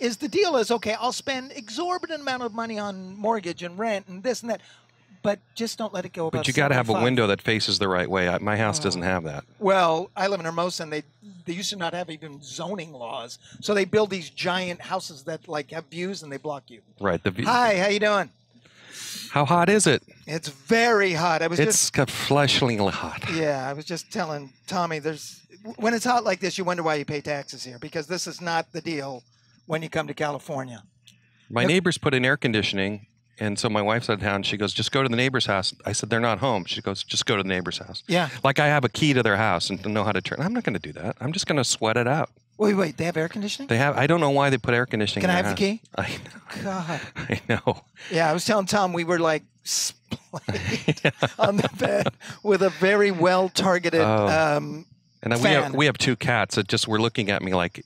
is the deal is okay. I'll spend exorbitant amount of money on mortgage and rent and this and that, but just don't let it go. But you got to have a window that faces the right way. I, my house Oh. doesn't have that. Well, I live in Hermosa, and they they used to not have even zoning laws, so they build these giant houses that like have views and they block you. Right. The view- Hi, how you doing? How hot is it? It's very hot. I was It's just got fleshly hot. yeah, I was just telling Tommy. There's when it's hot like this, you wonder why you pay taxes here because this is not the deal when you come to California. My Yep. neighbors put in air conditioning, and so my wife's out of town. She goes, "Just go to the neighbor's house." I said, "They're not home." She goes, "Just go to the neighbor's house." Yeah. Like I have a key to their house and know how to turn. I'm not going to do that. I'm just going to sweat it out. Wait, wait, they have air conditioning? They have. I don't know why they put air conditioning. Can I have the key? I know. God. I know. Yeah, I was telling Tom we were like splayed on the bed with a very well targeted. Oh. Um, And we have we have two cats that just were looking at me like,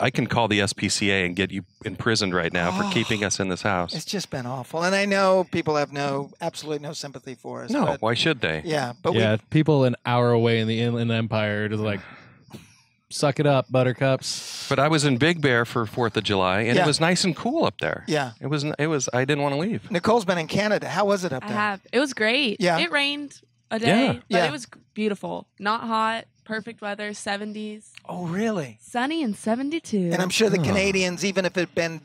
I can call the SPCA and get you imprisoned right now for Oh. keeping us in this house. it's just been awful, and I know people have no, absolutely no sympathy for us. no, but, why should they? yeah, but yeah, people an hour away in the Inland Empire are just like, suck it up, buttercups. But I was in Big Bear for Fourth of July, and Yeah. it was nice and cool up there. Yeah. it was. It was. I didn't want to leave. Nicole's been in Canada. How was it up I there? have. It was great. Yeah. It rained a day, Yeah. but Yeah. it was beautiful. Not hot, perfect weather, 70s, Oh, really? sunny and 72. And I'm sure the Canadians, even if it had been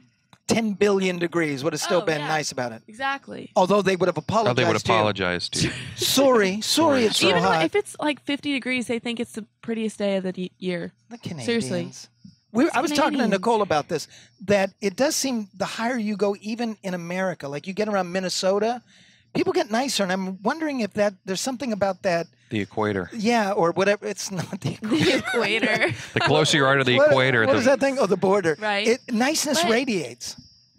10 billion degrees, would have still Oh, been yeah. nice about it. Exactly. Although they would have Oh, apologized. they would to you. apologize to you. Sorry, sorry, it's so Even hot. if it's like 50 degrees, they think it's the prettiest day of the y- year. The Canadians. Seriously. We, I was talking to Canadians. Nicole about this. That it does seem the higher you go, even in America, like you get around Minnesota, people get nicer, and I'm wondering if that there's something about that. The equator. Yeah, or whatever. It's not the The equator. The closer you are to the What- equator, What the is that thing? Oh, the border. Right. It niceness But- radiates.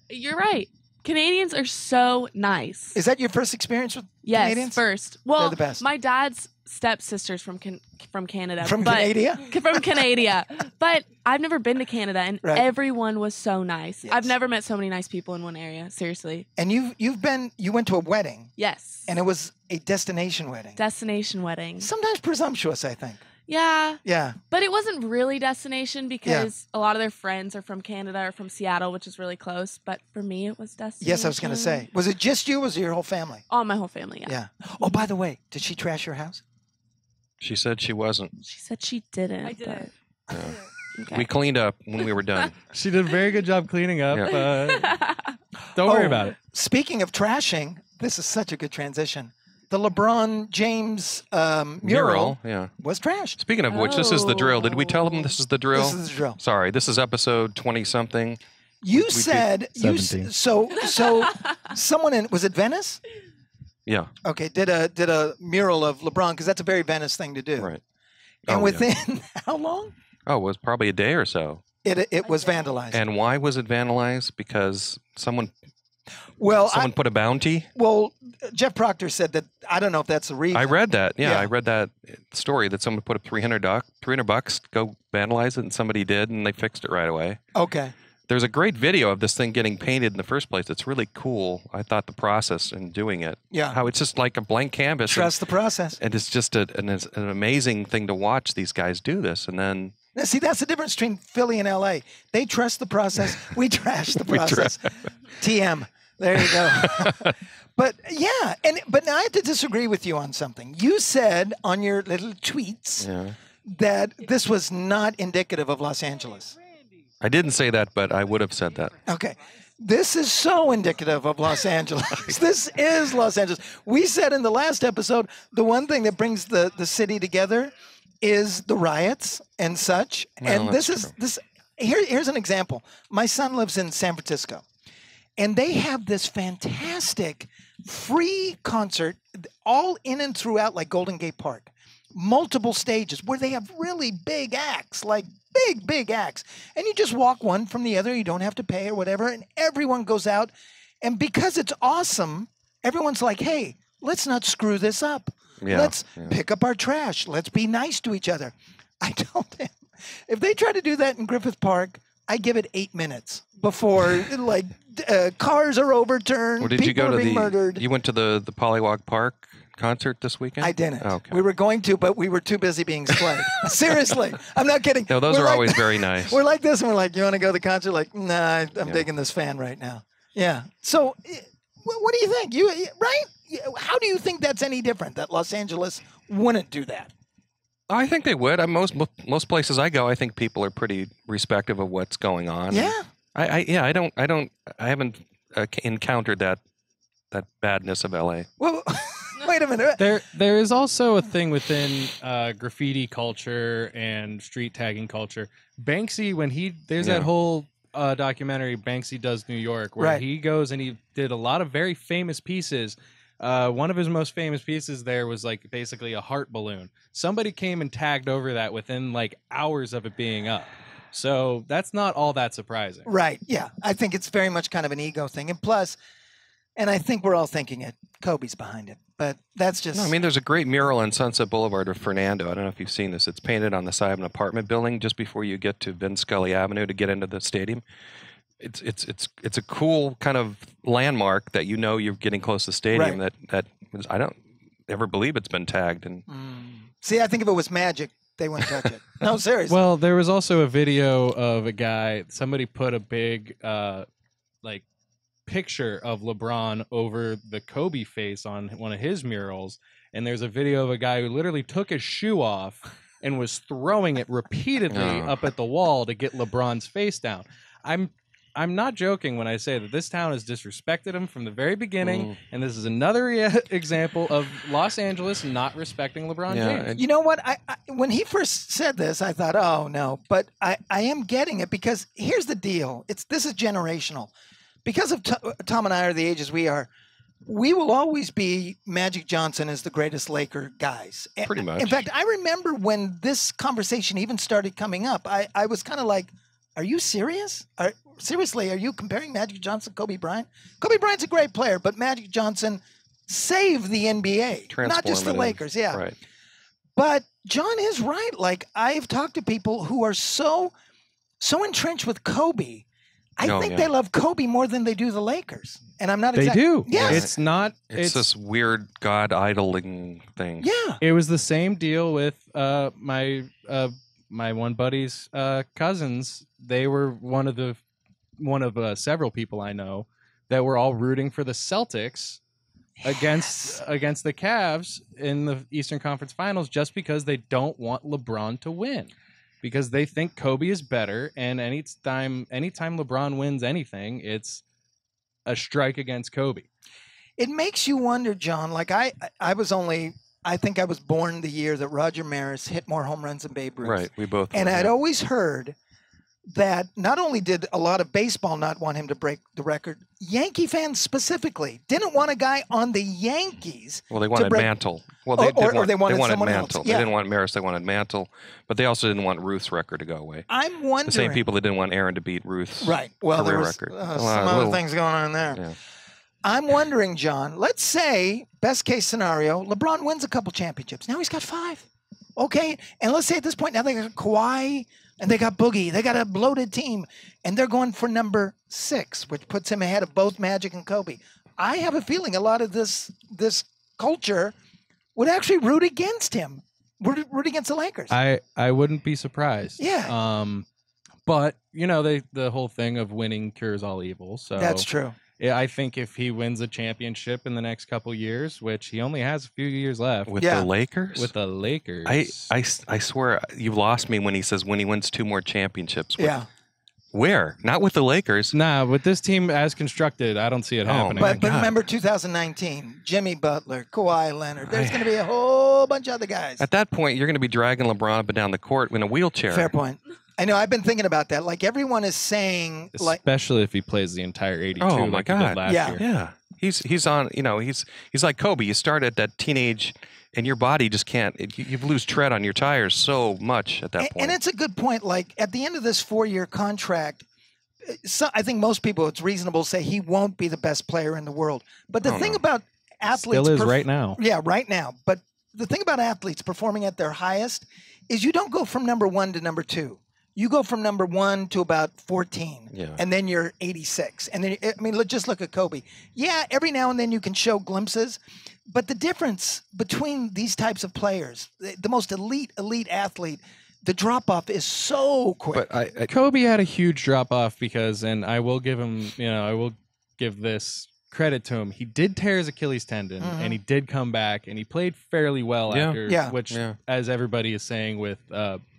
You're right. Canadians are so nice. Is that your first experience with yes, Canadians? first. Well, the best. my dad's stepsister's from can- from Canada. From but- Canada? From Canada. but I've never been to Canada, and Right. everyone was so nice. Yes. I've never met so many nice people in one area. Seriously. And you've you've been you went to a wedding, Yes. and it was a destination wedding. destination wedding. Sometimes presumptuous, I think. Yeah, Yeah. but it wasn't really destination because a lot of their friends are from Canada or from Seattle, which is really close. But for me, it was destination. Yes, I was going to say. Was it just you? or Was it your whole family? All my whole family. Yeah. Yeah. Oh, by the way, did she trash your house? She said she wasn't. She said she didn't. I did but- it. Okay. We cleaned up when we were done. She did a very good job cleaning up. Yeah. Uh, don't worry Oh, about it. Speaking of trashing, this is such a good transition. The LeBron James um, mural, Mural. Yeah. was trashed. Speaking of which, this is the drill. Did we tell them this is the drill? This is the drill. Sorry, this is episode twenty something. You did said you s- 17. so so someone in was it Venice? Yeah. Okay, did a did a mural of LeBron because that's a very Venice thing to do. Right. And Oh, yeah. within how long? Oh, it was probably a day or so. It it was vandalized. And why was it vandalized? Because someone well, I, someone put a bounty. well, Jeff Proctor said that I don't know if that's the reason. I read that. Yeah, Yeah. I read that story that someone put up 300 doc, 300 bucks go vandalize it, and somebody did, and they fixed it right away. Okay. There's a great video of this thing getting painted in the first place. It's really cool. I thought the process in doing it, Yeah. how it's just like a blank canvas. and- Trust the process. And it's just a, an, an amazing thing to watch these guys do this. And then Now, see, that's the difference between Philly and LA. They trust the process. We trash the We tra- process. TM. There you go. but yeah, and but now I have to disagree with you on something. You said on your little tweets yeah. that this was not indicative of Los Angeles. I didn't say that, but I would have said that. Okay. This is so indicative of Los Angeles. this is Los Angeles. We said in the last episode the one thing that brings the, the city together is the riots and such. And this is this here, here's an example. My son lives in San Francisco. And they have this fantastic free concert all in and throughout like Golden Gate Park. Multiple stages where they have really big acts, like big, big acts. And you just walk one from the other, you don't have to pay or whatever, and everyone goes out. And because it's awesome, everyone's like, hey, let's not screw this up. Yeah, let's yeah. pick up our trash. Let's be nice to each other. I told him if they try to do that in Griffith Park, I give it eight minutes before like uh, cars are overturned. Or did people you go are to being the? murdered. You went to the the Polliwog Park concert this weekend? I didn't. Okay. We were going to, but we were too busy being splayed. Seriously, I'm not kidding. no, those We're are like- always very nice. We're like this, and we're like, "You want to go to the concert?" Like, nah, I'm Yeah. digging this fan right now. Yeah. So, eh, what do you think? You eh, right? How do you think that's any different? That Los Angeles wouldn't do that? I think they would. I, most most places I go, I think people are pretty respective of what's going on. Yeah. I, I yeah. I don't. I don't. I haven't uh, encountered that that badness of LA. Well, wait a minute. There, there is also a thing within uh, graffiti culture and street tagging culture. Banksy, when he there's Yeah. that whole uh, documentary Banksy does New York, where Right. he goes and he did a lot of very famous pieces. Uh, one of his most famous pieces there was like basically a heart balloon. Somebody came and tagged over that within like hours of it being up. So that's not all that surprising. Right. Yeah. I think it's very much kind of an ego thing, and plus, and I think we're all thinking it. Kobe's behind it, but that's just. No, I mean, there's a great mural on Sunset Boulevard of Fernando. I don't know if you've seen this. It's painted on the side of an apartment building just before you get to Vin Scully Avenue to get into the stadium. It's it's it's it's a cool kind of landmark that you know you're getting close to the stadium. Right. That that was, I don't ever believe it's been tagged. And Mm. See, I think if it was magic, they wouldn't touch it. No, seriously. Well, there was also a video of a guy. Somebody put a big, uh, like, picture of LeBron over the Kobe face on one of his murals, and there's a video of a guy who literally took his shoe off and was throwing it repeatedly Oh. up at the wall to get LeBron's face down. I'm. I'm not joking when I say that this town has disrespected him from the very beginning, Mm. and this is another e- example of Los Angeles not respecting LeBron Yeah, James. and- You know what? I, I when he first said this, I thought, "Oh no!" But I, I am getting it because here's the deal: it's this is generational. Because of T- Tom and I are the ages we are, we will always be Magic Johnson as the greatest Laker guys. Pretty much. In fact, I remember when this conversation even started coming up. I, I was kind of like, "Are you serious? Are, seriously? Are you comparing Magic Johnson, to Kobe Bryant? Kobe Bryant's a great player, but Magic Johnson." Saved the NBA, not just the Lakers. Yeah, Right. but John is right. Like I've talked to people who are so so entrenched with Kobe. I Oh, think yeah. they love Kobe more than they do the Lakers. And I'm not They exactly do. Yes. It's not. It's, this weird god idling thing. Yeah. It was the same deal with uh, my uh, my one buddy's uh, cousins. They were one of the one of uh, several people I know that were all rooting for the Celtics against against the Cavs in the Eastern Conference Finals just because they don't want LeBron to win. Because they think Kobe is better, and anytime anytime LeBron wins anything, it's a strike against Kobe. It makes you wonder, John. Like I I was only I think I was born the year that Roger Maris hit more home runs than Babe Ruth. Right. We both. And were, I'd yeah. always heard that not only did a lot of baseball not want him to break the record, Yankee fans specifically didn't want a guy on the Yankees. Well, they wanted break- Mantle. Well, Or- they, or- or want, they wanted someone else. Mantle. Yeah. They didn't want Maris. They wanted Mantle, but they also didn't want Ruth's record to go away. I'm wondering. The same people that didn't want Aaron to beat Ruth's. Right. Well, there was record. uh, A some lot- other little- things going on there. Yeah. I'm wondering, John. Let's say best case scenario, LeBron wins a couple championships. Now he's got five. Okay, and let's say at this point now they got Kawhi and they got Boogie. They got a bloated team, and they're going for number six, which puts him ahead of both Magic and Kobe. I have a feeling a lot of this this culture would actually root against him, root, root against the Lakers. I I wouldn't be surprised. Yeah. Um, but you know they the whole thing of winning cures all evil. So That's true. Yeah, I think if he wins a championship in the next couple years, which he only has a few years left With Yeah. the Lakers. with the Lakers, I I swear you've lost me when he says when he wins two more championships. With- Yeah, Where? Not with the Lakers. nah, with this team as constructed, I don't see it Oh, happening. but but remember 2019, Jimmy Butler, Kawhi Leonard. There's going to be a whole bunch of other guys. At that point, you're going to be dragging LeBron up and down the court in a wheelchair. Fair point. I know. I've been thinking about that. Like everyone is saying, like especially if he plays the entire 82 Oh, my like God. last Yeah. year. Yeah, he's he's on. You know, he's he's like Kobe. You start at that teenage, and your body just can't. It, you, you lose tread on your tires so much at that and, point. and it's a good point. Like at the end of this four-year contract, uh, so I think most people it's reasonable to say he won't be the best player in the world. But the Oh, thing no. about athletes, Still is perf- right now. Yeah, right now. But the thing about athletes performing at their highest is you don't go from number one to number two. You go from number one to about 14, Yeah. and then you're 86. And then, I mean, look, just look at Kobe. Yeah, every now and then you can show glimpses, but the difference between these types of players, the, the most elite, elite athlete, the drop off is so quick. But I, I Kobe had a huge drop off because, and I will give him, you know, I will give this credit to him. He did tear his Achilles tendon, Mhm. and he did come back, and he played fairly well Yeah. after. Yeah. Which, Yeah. as everybody is saying with uh, with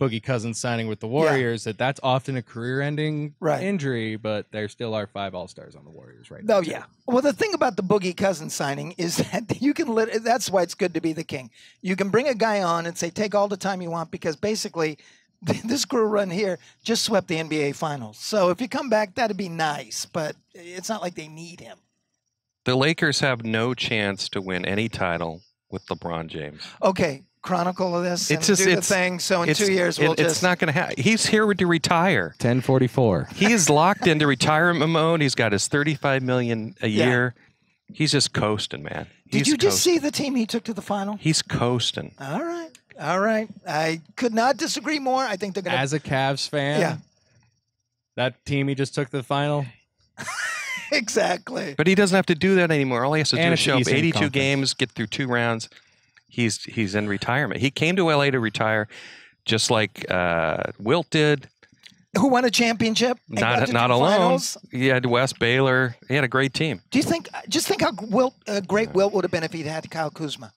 Boogie Cousins signing with the Warriors, that that's often a career-ending Right. injury, but there still are five All Stars on the Warriors right now. Oh too. yeah. Well, the thing about the Boogie Cousins signing is that you can. Lit- that's why it's good to be the king. You can bring a guy on and say, "Take all the time you want," because basically, this crew run here just swept the NBA Finals. So if you come back, that'd be nice. But it's not like they need him. the Lakers have no chance to win any title with LeBron James. Okay, chronicle of this. It's and just- do it's- the thing. So in two years, we'll it's just. It's not going to happen. He's here to retire. Ten forty four. He is locked into retirement mode. He's got his 35 million a year. Yeah. year. He's just coasting, man. Did He's you just coasting. see the team he took to the final? He's coasting. All right. All right. I could not disagree more. I think they're going to. As a Cavs fan, Yeah. that team he just took to the final. exactly. But he doesn't have to do that anymore. All he has to do is show up 82 Conference. games, get through two rounds. He's he's in retirement. He came to LA to retire, just like uh, Wilt did. Who won a championship? Not not alone. finals? He had West Baylor. He had a great team. Do you think? Just think how Wilt, uh, great Wilt would have been if he'd had Kyle Kuzma.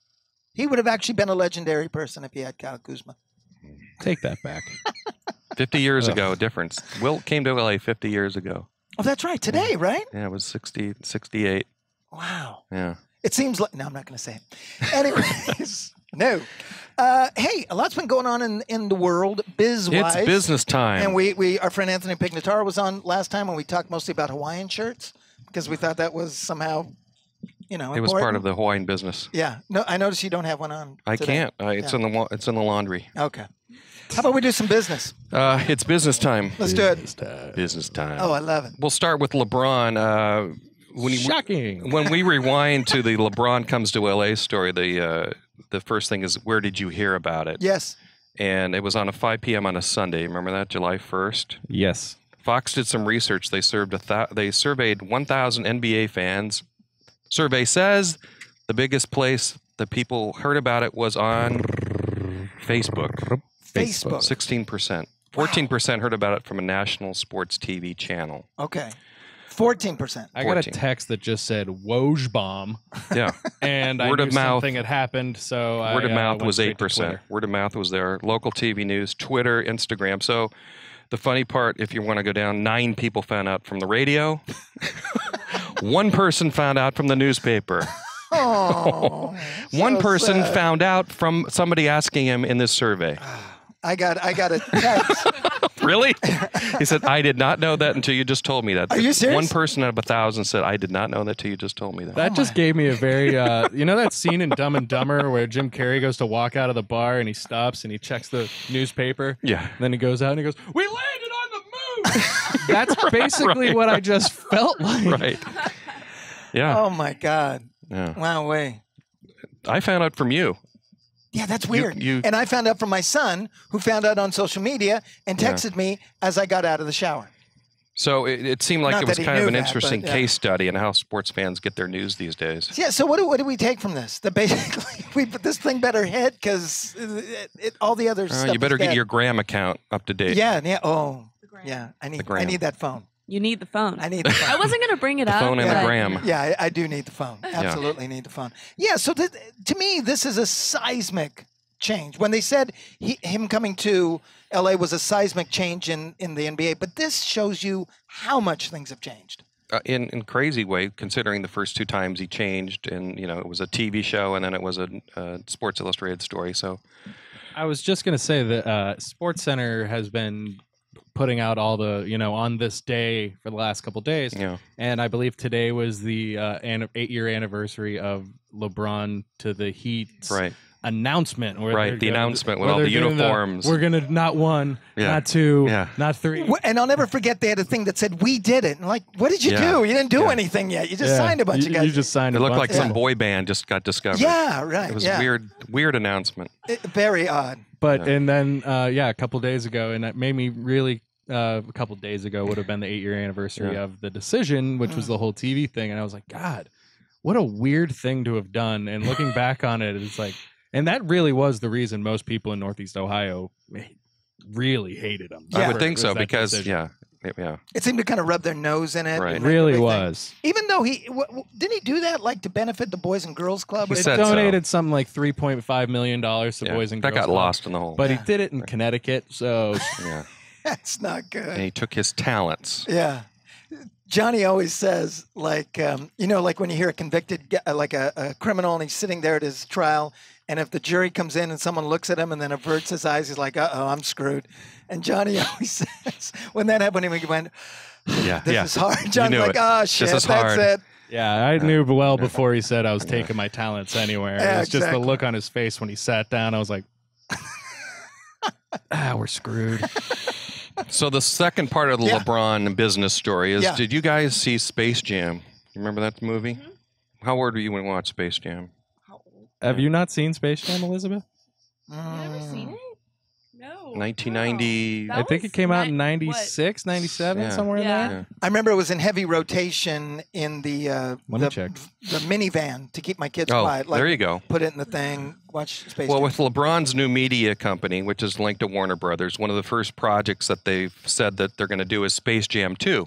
He would have actually been a legendary person if he had Kyle Kuzma. Take that back. 50 years Ugh. ago, difference. Wilt came to LA 50 years ago. Oh, that's right. Today, right? Yeah, it was 60, 68. Wow. Yeah. It seems like. No, I'm not going to say it. Anyways, no. Uh, hey, a lot's been going on in in the world, biz wise. It's business time. And we, we our friend Anthony Pignataro was on last time when we talked mostly about Hawaiian shirts because we thought that was somehow, you know, it was part of the Hawaiian business. Yeah. No, I noticed you don't have one on. I today. can't. I, it's Yeah. in the it's in the laundry. Okay. How about we do some business? Uh, it's business time. Let's do it. Business time. Oh, I love it. We'll start with LeBron. Uh, when, you, when we rewind to the LeBron comes to LA story, the uh, the first thing is where did you hear about it? Yes. And it was on a 5 p.m. on a Sunday. Remember that, July 1st. yes. Fox did some research. They served a thou- they surveyed 1,000 NBA fans. Survey says the biggest place that people heard about it was on Facebook. Facebook. 16%. 14% heard about it from a national sports TV channel. Okay. Fourteen percent. I got a 14. text that just said Woj bomb, Yeah. and I Word knew of mouth. something had happened. So Word I, of uh, mouth went was straight eight to percent. Twitter. Word of mouth was there. Local TV news, Twitter, Instagram. So the funny part, if you want to go down, nine people found out from the radio. One person found out from the newspaper. Oh. One so person sad. found out from somebody asking him in this survey. I got. I got a text. really? He said, "I did not know that until you just told me that." Are you serious? One person out of a thousand said, "I did not know that until you just told me that." That Oh just gave me a very, uh, you know, that scene in Dumb and Dumber where Jim Carrey goes to walk out of the bar and he stops and he checks the newspaper. yeah. And then he goes out and he goes, "We landed on the moon." That's basically Right. what I just felt like. Right. Yeah. Oh my God! Yeah. Wow, way. I found out from you. Yeah, that's weird. you- and I found out from my son, who found out on social media and Yeah. texted me as I got out of the shower. So it, it seemed like Not it was kind of an that, interesting but, yeah. case study in how sports fans get their news these days. Yeah. So what do what do we take from this? That basically we this thing better hit because it, it, all the other Uh, stuff. you better is get dead. your Graham account up to date. Yeah. Yeah. Oh. The. Yeah. I need. I need that phone. You need the phone. I need. The phone. I wasn't gonna bring it The up. phone and the gram. Yeah, I, I do need the phone. Absolutely need the phone. Yeah, so th- to me, this is a seismic change. When they said he, him coming to LA was a seismic change in, in the NBA, but this shows you how much things have changed. Uh, in in crazy way, considering the first two times he changed, and you know it was a TV show, and then it was a, a Sports Illustrated story. So I was just gonna say that uh, Sports Center has been putting out all the you know on this day for the last couple days, you know, and I believe today was the uh, an- eight year anniversary of LeBron to the Heat's right? announcement. Where Right, the gonna- announcement with where all the they're doing uniforms. we're gonna not one, Yeah. not two, Yeah. not three. And I'll never forget they had a thing that said, We did it. And like, what did you Yeah. do? You didn't do Yeah. anything yet. You just Yeah. signed a bunch you, of guys. You just signed. It a looked bunch like of some boy band just got discovered. yeah, right. It was yeah. weird, weird announcement. It- very odd. But Yeah. and then uh, yeah, a couple days ago, and that made me really. Uh, a couple days ago would have been the eight year anniversary Yeah. of the decision, which was the whole TV thing, and I was like, God, what a weird thing to have done. And looking back on it, it's like, and that really was the reason most people in Northeast Ohio really hated him. I would think so because decision. yeah, yeah. It seemed to kind of rub their nose in it. Right. It really everything. was. Even though he w- w- didn't he do that like to benefit the Boys and Girls Club? He It said so. donated something like three point five million dollars to yeah. Boys and girls that Girls got Club, lost in the whole. But Yeah. he did it in Connecticut, so yeah, That's not good. and good. he took his talents. Yeah. Johnny always says, like, um, you know, like when you hear a convicted, uh, like a, a criminal, and he's sitting there at his trial, and if the jury comes in and someone looks at him and then averts his eyes, he's like, uh oh, I'm screwed. And Johnny always says, when that happened, he went, Yeah, this yeah. is hard. Johnny's knew like, it. oh, This shit, is that's hard." it. yeah, I knew well before he said I was taking my talents anywhere. Yeah, it was just the look on his face when he sat down. I was like, ah, we're screwed. So the second part of the Yeah. LeBron business story is: Yeah. Did you guys see Space Jam? You remember that movie? How old were you when you watched Space Jam? How old? Have you not seen Space Jam, Elizabeth? You never seen it? No. 1990. That I think it came out in ni- 96, 97, Yeah. somewhere in there. Yeah. I remember it was in heavy rotation in the uh, Let me the, check. the minivan to keep my kids Oh, quiet. Like, there you go. Put it in the thing. Watch Space Jam. Well, Jam. with LeBron's new media company, which is linked to Warner Brothers, one of the first projects that they've said that they're going to do is Space Jam 2.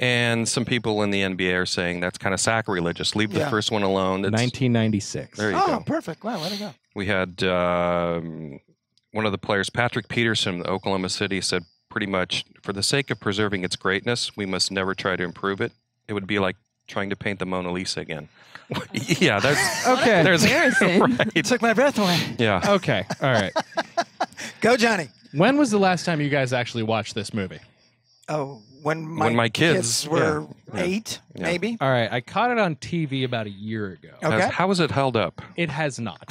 And some people in the NBA are saying that's kind of sacrilegious. Leave the Yeah. first one alone. That's, 1996. There you oh, go. perfect. Wow, let it go. We had um, one of the players, Patrick Patterson of Oklahoma City, said pretty much for the sake of preserving its greatness, we must never try to improve it. It would be like trying to paint the Mona Lisa again. yeah, that's Okay. there's Comparison. right. Took my breath away. Yeah. Okay. All right. Go, Johnny. When was the last time you guys actually watched this movie? Oh, when my, When my kids- were yeah, yeah, eight, yeah. maybe. All right. I caught it on TV about a year ago. Okay. How's- How is it held up? It has not.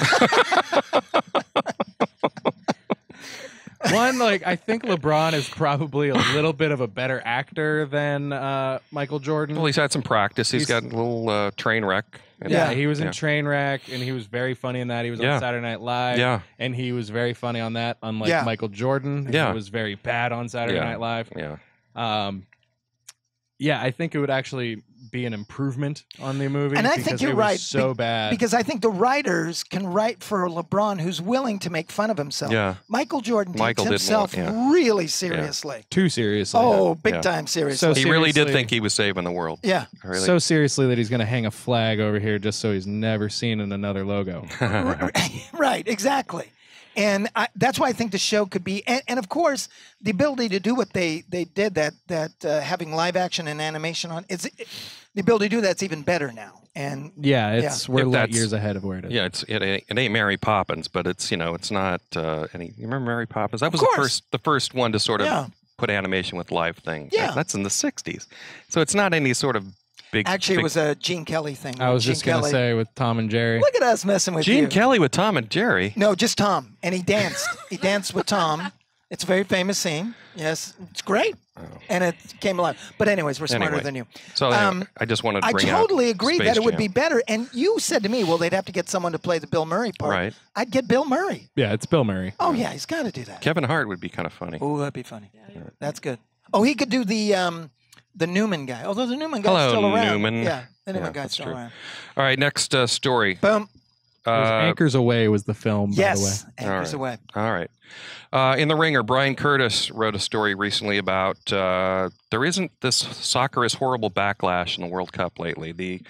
One, like I think LeBron is probably a little bit of a better actor than uh, Michael Jordan. Well, he's had some practice. He's- he's got a little uh, train wreck. Yeah, Yeah. he was in Yeah. Trainwreck, and he was very funny in that. He was Yeah. on Saturday Night Live, Yeah. and he was very funny on that. Unlike Yeah. Michael Jordan, who Yeah. was very bad on Saturday Yeah. Night Live. Yeah. Um, yeah, I think it would actually be an improvement on the movie. And I think you're right, So be- bad Because I think the writers can write for LeBron, who's willing to make fun of himself. Yeah. Michael Jordan Michael takes didn't want- himself really seriously. too seriously. Oh, big Yeah. time seriously. So He really did think he was saving the world. yeah. Really. So seriously that he's going to hang a flag over here just so he's never seen in another logo. right, exactly. And I, that's why I think the show could be, and, and of course, the ability to do what they they did that that uh, having live action and animation on it's the ability to do that's even better now. And Yeah, it's we're If light years ahead of where it is. yeah, it's it ain't, it ain't Mary Poppins, but it's you know it's not uh, any. You remember Mary Poppins? That was the first the first one to sort of Yeah. put animation with live things. Yeah. That's in the '60s, so it's not any sort of big. actually, big, it was a Gene Kelly thing. I was Gene just going to say with Tom and Jerry. look at us messing with Gene you. Kelly with Tom and Jerry. No, just Tom, and he danced. he danced with Tom. It's a very famous scene. Yes, it's great, and it came alive. But anyways, we're smarter Oh. Anyway. than you. So anyway, Um, I just wanted to I totally agree Space that it would Jam. be better. And you said to me, well, they'd have to get someone to play the Bill Murray part. Right. I'd get Bill Murray. Yeah, it's Bill Murray. Oh yeah, he's got to do that. Kevin Hart would be kind of funny. Oh, that'd be funny. That's good. Oh, he could do the um, the Newman guy. Although the Newman guy's Hello, still around. Newman. Yeah, the Newman Yeah, guy's still true. around. All right, next uh, story. Boom. Uh, Anchors Aweigh was the film, by Yes, the anchors right. away. All right. Uh, in the Ringer, Bryan Curtis wrote a story recently about uh, there isn't this soccer is horrible backlash in the World Cup lately. The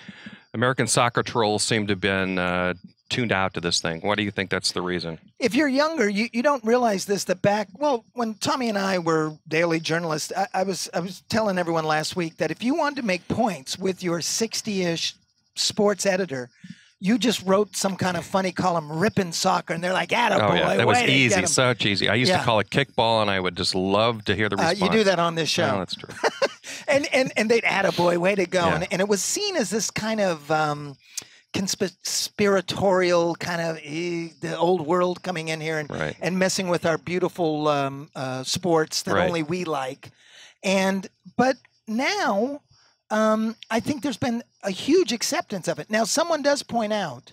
American soccer trolls seem to have been uh, tuned out to this thing. Why do you think that's the reason? If you're younger, you, you don't realize this. That back well, when Tommy and I were daily journalists, I, I was I was telling everyone last week that if you wanted to make points with your 60-ish sports editor, you just wrote some kind of funny column ripping soccer, and they're like, "Atta oh yeah, that was way to get easy, 'em." such easy. I used Yeah. to call it kickball, and I would just love to hear the Uh, response. you do that on this show. Oh, that's true. and and and they'd add a boy, way to go, Yeah. and, and it was seen as this kind of um, conspiratorial kind of eh, the old world coming in here and Right. and messing with our beautiful um, uh, sports that Right. only we like, and but now um, I think there's been a huge acceptance of it. Now, someone does point out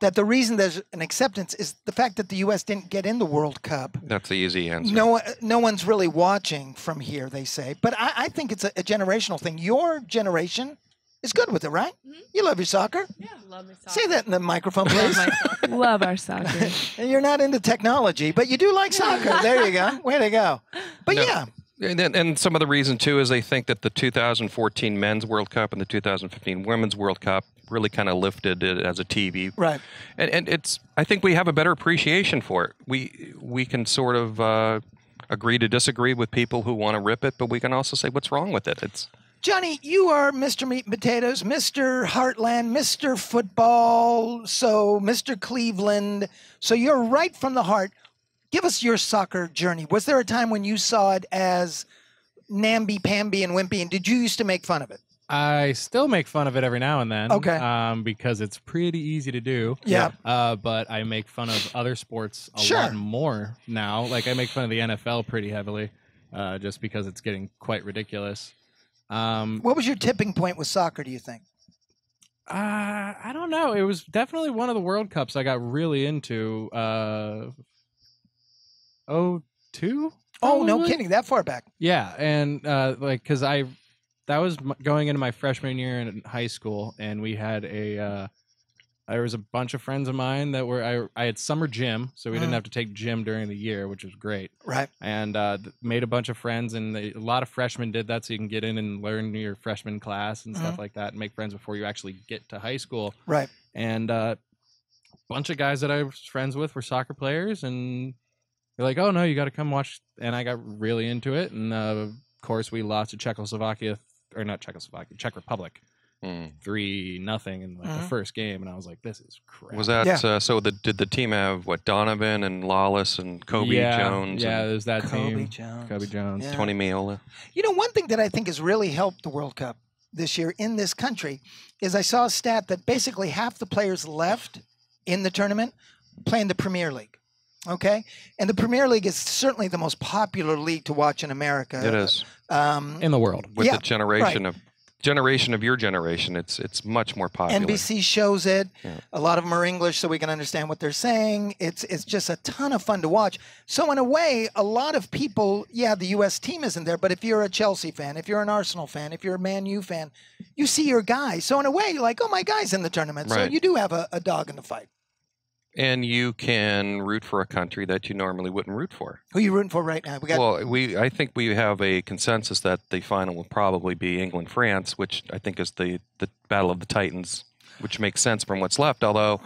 that the reason there's an acceptance is the fact that the U.S. didn't get in the World Cup. That's the easy answer. No, no one's really watching from here. They say, but I, I think it's a, a generational thing. Your generation is good with it, right? Mhm. You love your soccer. Yeah, love my soccer. Say that in the microphone, please. my love our soccer. and you're not into technology, but you do like soccer. There you go. Way to go. But No. yeah, And, then- and some of the reason too is they think that the 2014 Men's World Cup and the 2015 Women's World Cup really kind of lifted it as a TV. right. And, and it's I think we have a better appreciation for it. We we can sort of uh, agree to disagree with people who want to rip it, but we can also say what's wrong with it. It's Johnny, you are Mr. Meat and Potatoes, Mr. Heartland, Mr. Football, so Mr. Cleveland. So you're right from the heart. Give us your soccer journey. Was there a time when you saw it as namby pamby and wimpy, and did you used to make fun of it? I still make fun of it every now and then. Okay. Um, because it's pretty easy to do. Yeah. Uh, but I make fun of other sports a Sure. lot more now. Like I make fun of the NFL pretty heavily, uh, just because it's getting quite ridiculous. Um, What was your tipping point with soccer? Do you think? uh, I don't know. It was definitely one of the World Cups I got really into. Uh, oh two. Oh, no kidding! That far back. Yeah, and uh, like because I that was m- going into my freshman year in high school, and we had a uh, there was a bunch of friends of mine that were I I had summer gym, so we Mhm. didn't have to take gym during the year, which was great, Right. and uh, made a bunch of friends, and they, a lot of freshmen did that, so you can get in and learn your freshman class and stuff Mhm. like that, and make friends before you actually get to high school, Right. and uh, a bunch of guys that I was friends with were soccer players, and they're like, "Oh no, you got to come watch," and I got really into it, and uh, of course we lost to Czechoslovakia or not Czechoslovakia, Czech Republic, mm. three nothing in like Mhm. the first game, and I was like, "This is crap." was that Yeah. uh, so? The, did the team have what Donovan and Lawless and Cobi yeah, Jones Yeah, and there's that Cobi team. Jones. Cobi Jones. Yeah. Tony Meola? You know, one thing that I think has really helped the World Cup this year in this country is I saw a stat that basically half the players left in the tournament playing the Premier League. Okay, and the Premier League is certainly the most popular league to watch in America. It is Um, in the world. with Yeah, the generation of generation of your generation. It's it's much more popular. NBC shows it. Yeah. A lot of them are English, so we can understand what they're saying. It's it's just a ton of fun to watch. So in a way, a lot of people, yeah, the U.S. team isn't there, but if you're a Chelsea fan, if you're an Arsenal fan, if you're a Man U fan, you see your guy. So in a way, you're like, oh, my guy's in the tournament. So you do have a, a dog in the fight. And you can root for a country that you normally wouldn't root for. Who are you rooting for right now? We got well, we I think we have a consensus that the final will probably be England France, which I think is the the battle of the Titans, which makes sense from what's left. Although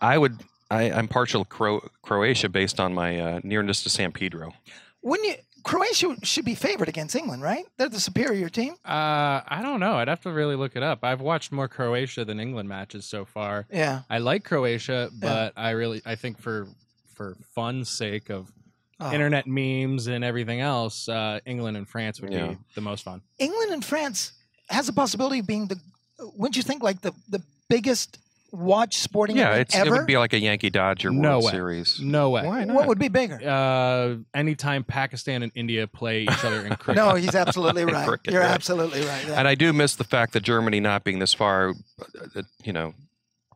I would I, I'm partial to Cro- Croatia based on my uh, nearness to San Pedro. when you Croatia should be favored against England, right? They're the superior team. Uh, I don't know. I'd have to really look it up. I've watched more Croatia than England matches so far. Yeah. I like Croatia, but I really I think for for fun's sake of Oh. internet memes and everything else, uh, England and France would Yeah. be the most fun. England and France has a possibility of being the, wouldn't you think, like the, the biggest watch sporting Yeah, event it's, it would be like a Yankee Dodger No World way. Series. No way. Why not? what would be bigger? Uh, anytime Pakistan and India play each other in cricket. No, he's absolutely right. Cricket, You're right. absolutely right. yeah. And I do miss the fact that Germany not being this far, uh, you know,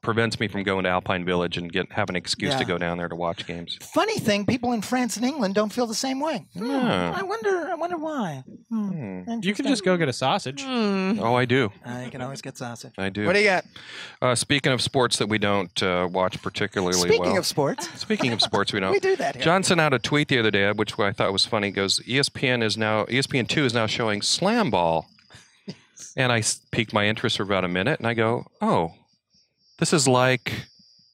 prevents me from going to Alpine Village and get have an excuse Yeah. to go down there to watch games. Funny thing, people in France and England don't feel the same way. Hmm, Yeah. I wonder. I wonder why. Hmm, Hmm. you can just go get a sausage. Hmm. Oh, I do. You can always get sausage. I do. What do you got? Uh, speaking of sports that we don't uh, watch particularly Speaking well. Speaking of sports, speaking of sports, we don't. we do that here. John sent out a tweet the other day, which I thought was funny. He goes, ESPN is now ESPN two is now showing slam ball, and I piqued my interest for about a minute, and I go, oh, this is like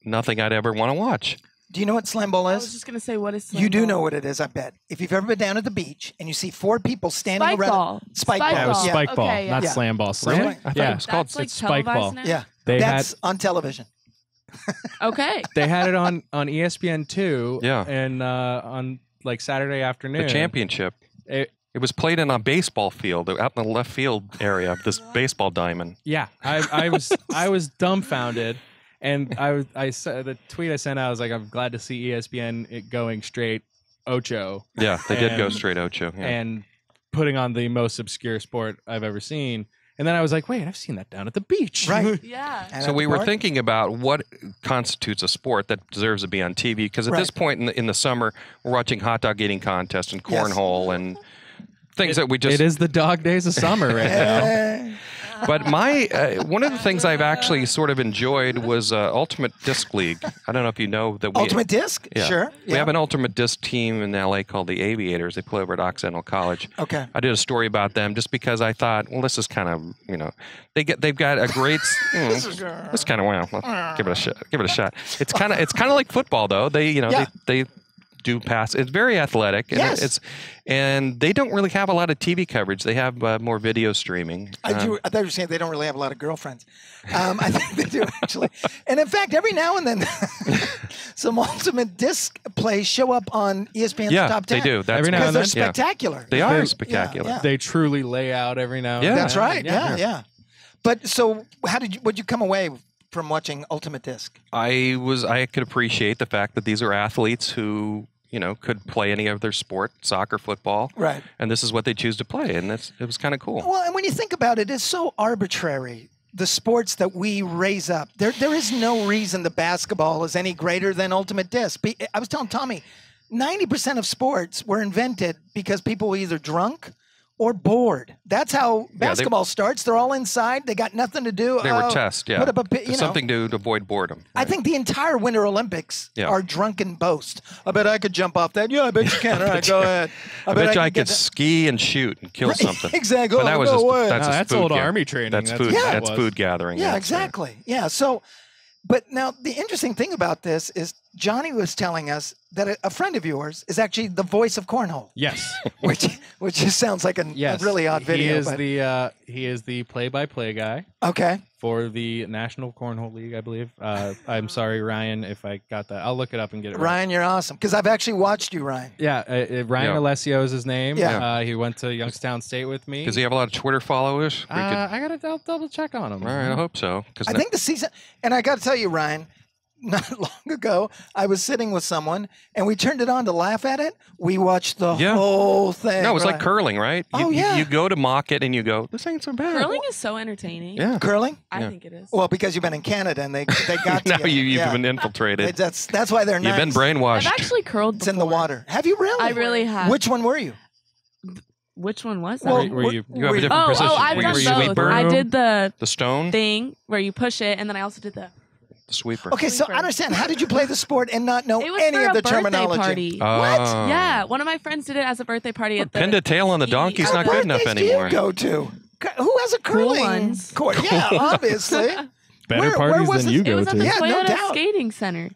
nothing I'd ever want to watch. do you know what slam ball is? I was is? just gonna say, what is slam You do ball? know what it is, I bet. If you've ever been down at the beach and you see four people standing Spike around, ball. Spike Spike ball. Yeah, it was Yeah. spike ball, Okay, not yeah. slam ball. Slam? Really? I thought Yeah. it was called That's like it's spike ball. now? yeah, They that's had on television. Okay. they had it on on E ESPN two. Yeah. and uh, on like Saturday afternoon. the championship. It- It was played in a baseball field out in the left field area of this baseball diamond. Yeah, I, I was I was dumbfounded, and I was I said the tweet I sent out I was like I'm glad to see ESPN it going straight Ocho Yeah, they did go straight Ocho. Yeah. and putting on the most obscure sport I've ever seen. And then I was like, wait, I've seen that down at the beach. Right. Yeah. And So we were thinking about what constitutes a sport that deserves to be on TV because at this point in the, in the summer we're watching hot dog eating contest and Yes. cornhole and things that we just it is the dog days of summer right now. But my uh, one of the things I've actually sort of enjoyed was uh, Ultimate Disc League. I don't know if you know that we Ultimate Disc? Yeah. Sure. We have an Ultimate Disc team in LA called the Aviators. They play over at Occidental College. Okay. I did a story about them just because I thought, well, this is kind of you know, they get they've got a great. mm, it's kind of wow. Well, give it a shot. Give it a shot. It's kind of it's kind of like football though. They you know Yeah. they they do pass. It's very athletic. And Yes. It's and they don't really have a lot of TV coverage. They have uh, more video streaming. I, Um, do, I thought you were saying they don't really have a lot of girlfriends. Um, I think they do actually. And in fact, every now and then, some ultimate disc plays show up on ESPN's yeah, top they do. That's Every now Because and they're then, yeah. spectacular. They are Yeah, spectacular. yeah. They truly lay out every now and Yeah. then. That's right. Yeah, yeah. But so, how did you? Would you come away from watching Ultimate Disc? I was I could appreciate the fact that these are athletes who you know could play any other sport, soccer, football, Right. and this is what they choose to play, and that's it was kind of cool. Well, and when you think about it, it's so arbitrary. The sports that we raise up, there, there is no reason the basketball is any greater than Ultimate Disc. I was telling Tommy, ninety percent of sports were invented because people were either drunk or bored. That's how they- basketball starts. They're all inside. They got nothing to do. They were Oh, test, yeah, Put up a, you know. something to, to avoid boredom. I think the entire Winter Olympics Yeah. are drunken boast. I bet I could jump off that. Yeah, I bet you can. All right, go ahead. I bet you I get could that- ski and shoot and kill something. Exactly. But that Oh, was no just way. that's, No, that's old ga- army training. That's That's food. what that That's food gathering. Yeah, That's, exactly. Yeah. So, but now the interesting thing about this is Johnny was telling us that a, a friend of yours is actually the voice of cornhole, Yes. which which just sounds like a, a really odd video. He is but, the uh, he is the play-by-play guy okay. for the National Cornhole League, I believe. Uh, I'm sorry, Ryan, if I got that. I'll look it up and get it right. Ryan, you're awesome because I've actually watched you, Ryan. Yeah, uh, uh, Ryan Yeah. Alessio is his name. Yeah. Uh, he went to Youngstown State with me. Does he have a lot of Twitter followers? We could- Uh, I gotta dou- double check on him. all right, I hope so. Because I think the season, and I got to tell you, Ryan, not long ago, I was sitting with someone and we turned it on to laugh at it. We watched the Yeah. whole thing. no, it's like curling, right? You, Oh, yeah. You, go to mock it and you go, this ain't so bad. Curling is so entertaining. Yeah. curling. I Yeah. think it is. Well, because you've been in Canada and they they got now to you, you've yeah. been infiltrated. That's that's why they're not. You've nice. been brainwashed. I've actually curled. It's in the water. Have you really? I really have. Which one were you? Which one was that? Well, Were- were you- you have a different oh, oh position. oh, I've Were done you both. I did the the stone, thing where you push it, and then I also did the. The sweeper. Okay, so I understand. How did you play the sport and not know It was any for of a the birthday terminology? party. Oh. Yeah, one of my friends did it as a birthday party at the. Pinned a tail on the donkey's What not good enough Birthdays do you anymore. go to? Who has a curling ones. court? Yeah, obviously. Better Where- where parties was than it? you It go was at to. the Yeah, no doubt. Skating Center.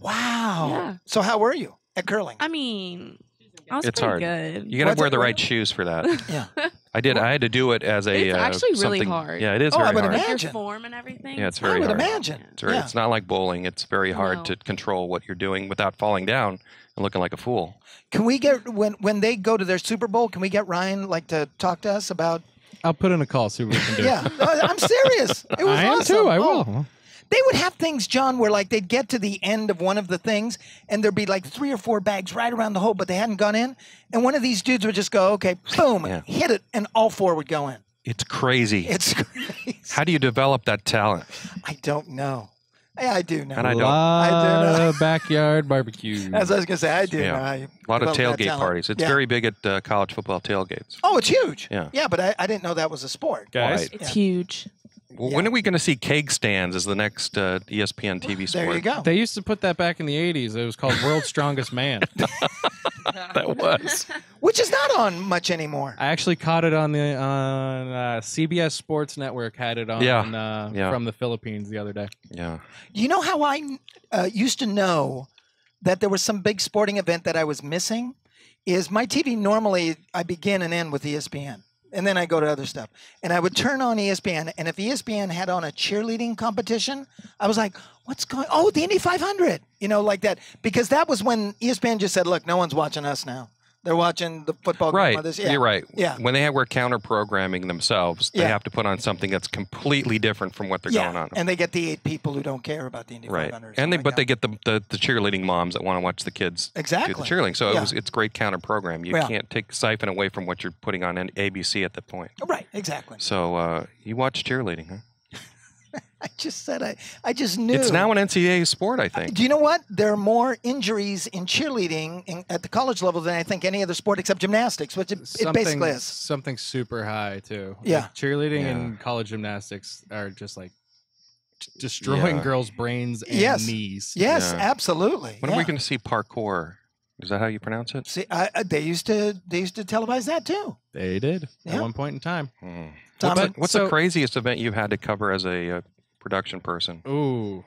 Wow. Yeah. So how were you at curling? I mean, I was It's pretty hard. good. You got to wear the right shoes for that. Yeah. I did. I had to do it as a. It's uh, actually really hard. Yeah, it is Oh, I would hard. imagine. Like your form and everything. Yeah, it's I very would hard. imagine. It's, very, Yeah. it's not like bowling. It's very hard No. to control what you're doing without falling down and looking like a fool. Can we get when when they go to their Super Bowl? Can we get Ryan like to talk to us about? I'll put in a call, see what we can do. Yeah, Uh, I'm serious. It was I am too. I Oh. Will. They would have things, John, where like they'd get to the end of one of the things, and there'd be like three or four bags right around the hole, but they hadn't gone in. And one of these dudes would just go, "Okay, boom, Yeah. hit it," and all four would go in. It's crazy. It's crazy. How do you develop that talent? I don't know. Yeah, I do know. And I don't- I do know. Lot backyard barbecue. As I was gonna say, I do Yeah. know. I A lot of tailgate parties. It's Yeah. very big at uh, college football tailgates. Oh, it's huge. Yeah. Yeah, but I, I didn't know that was a sport. Guys, Right. It's huge. Well, Yeah. When are we going to see keg stands as the next uh, ESPN TV sport? There you go. they used to put that back in the 80s. It was called World's Strongest Man. That was. Which is not on much anymore. I actually caught it on the on uh, CBS Sports Network. Had it on Yeah. Uh, Yeah. from the Philippines the other day. Yeah. You know how I uh, used to know that there was some big sporting event that I was missing? Is my TV normally I begin and end with ESPN. And then I go to other stuff. And I would turn on ESPN. And if ESPN had on a cheerleading competition, I was like, what's going Oh, the Indy 500. You know, like that. Because that was when ESPN just said, look, no one's watching us now. They're watching the football game. Right. yeah. You're right. Yeah. When they were counter programming themselves, they Yeah. have to put on something that's completely different from what they're yeah, going on. and they get the eight people who don't care about the Indy right. 500. And they but like they get the, the the cheerleading moms that want to watch the kids do exactly the cheerleading. So it was it's great counter program. You can't take siphon away from what you're putting on ABC at that point. right. Exactly. So uh, you watch cheerleading, huh? I just said I. I just knew. It's now an NCAA sport, I think. Do you know what? There are more injuries in cheerleading in, at the college level than I think any other sport except gymnastics, which it, it something, basically is. something super high too. Like, Yeah. cheerleading Yeah. and college gymnastics are just like destroying Yeah. girls' brains and Yes. knees. Yes, Yeah. absolutely. When yeah. are we going to see parkour? Is that how you pronounce it? See, I, I- they used to they used to televise that too. They did Yeah. at one point in time. Hmm. Tom, What's, the, what's so- the craziest event you've had to cover as a uh, production person? Ooh.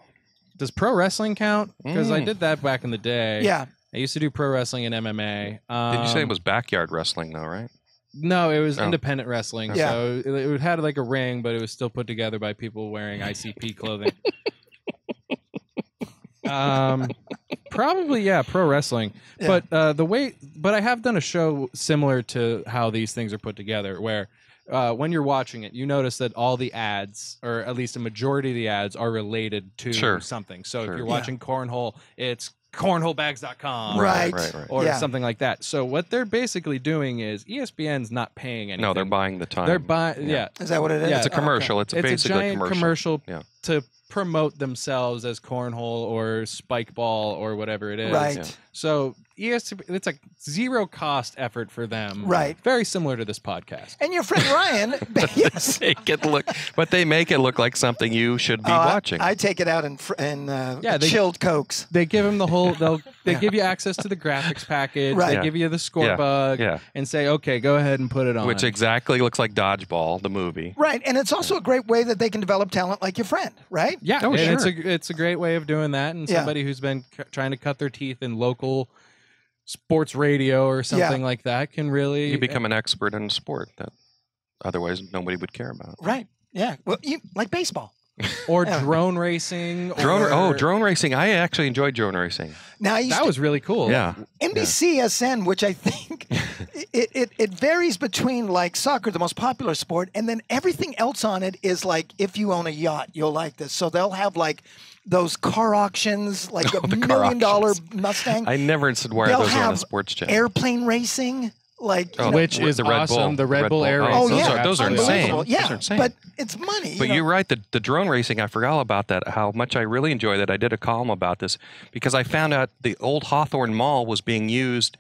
Does pro wrestling count? Because I Mm. did that back in the day. yeah, I used to do pro wrestling and MMA. Um, Did you say it was backyard wrestling, though, right? No, it was Oh. independent wrestling. Yeah. So it, it had like a ring, but it was still put together by people wearing ICP clothing. um, probably yeah, pro wrestling. Yeah. But uh, the way, but I have done a show similar to how these things are put together, where uh, when you're watching it, you notice that all the ads, or at least a majority of the ads, are related to Sure. something. So Sure. if you're Yeah. watching cornhole, it's cornholebags.com. Right. Right, right. Or Yeah. something like that. So what they're basically doing is E ESPN's not paying anything. No, they're buying the time. They're buying. Yeah. Yeah, is that what it is? Yeah. It's a Oh, okay. commercial. It's, it's basically a giant commercial. commercial, Yeah. to promote themselves as cornhole or Spikeball or whatever it is. Right, Yeah. So ESPN, it's a zero cost effort for them. Right. Very similar to this podcast. And your friend Ryan, yes. Make it look, but they make it look like something you should be Oh, watching. I, take it out in fr- in uh, Yeah, they- chilled cokes. They give them the whole. They'll they Yeah. give you access to the graphics package. Right. They Yeah. give you the score Yeah. bug yeah, and say, okay, go ahead and put it on. which exactly looks like Dodgeball, the movie. Right, and it's also a great way that they can develop talent like your friend, right? Yeah, Oh, and it's a it's a great way of doing that, and Yeah. somebody who's been c- trying to cut their teeth in local sports radio or something like that can really You become an expert in a sport that otherwise nobody would care about. Right. Yeah. Well, you like baseball. or Yeah. drone racing. Drone, or, oh, drone racing! I actually enjoyed drone racing. Now I used That to, was really cool. Yeah, NBCSN, which I think it, it it varies between like soccer, the most popular sport, and then everything else on it is like if you own a yacht, you'll like this. So they'll have like those car auctions, like a the million dollar. Mustang, I never said why those were on a sports channel. airplane racing, like you Oh, know, Which is the Red awesome. Bull. The Red Bull Air Oh, races oh those yeah, are- those are insane. unbelievable. Yeah, Those are insane. but it's money. But you know. you're right. The, the drone racing, I forgot all about that. How much I really enjoy that. I did a column about this because I found out the old Hawthorne Mall was being used